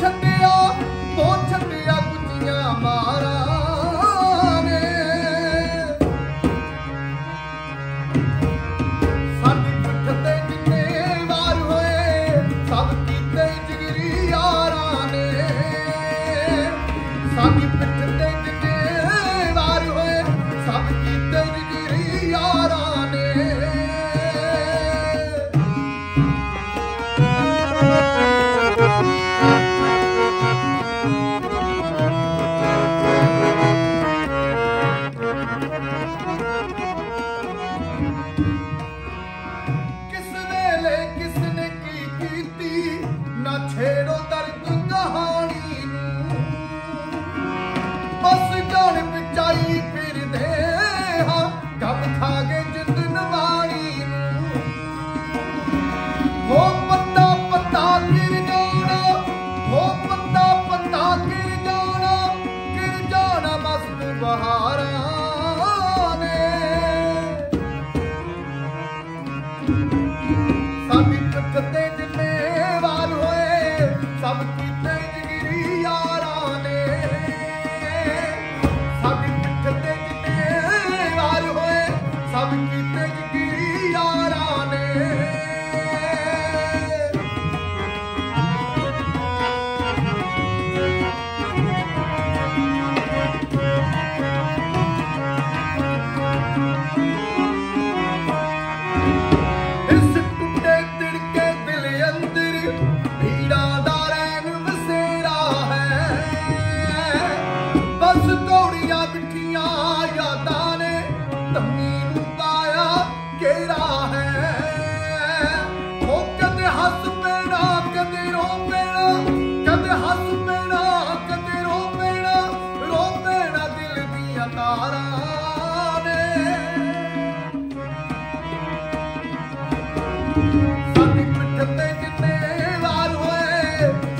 ਛੱਡਿਆ ਮੋਹ ਛੱਡਿਆ ਗੁੱਜੀਆਂ ਮਾਂ। ਸਾਡੀ ਪਿੱਠ ਜਿੰਨੇ ਵਾਲ ਹੋਏ ਸਭ ਕੀਤੇ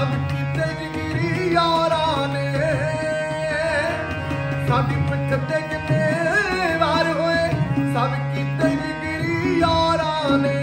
ਸਭ ਕੀਤੇ ਜਗੀਰੀ ਯਾਰਾਂ ਨੇ। ਸਾਡੀ ਪਿੱਠ ਵਾਰ ਹੋਏ ਸਭ ਕੀਤੇ ਜਗੀਰੀ ਯਾਰਾਂ ਨੇ।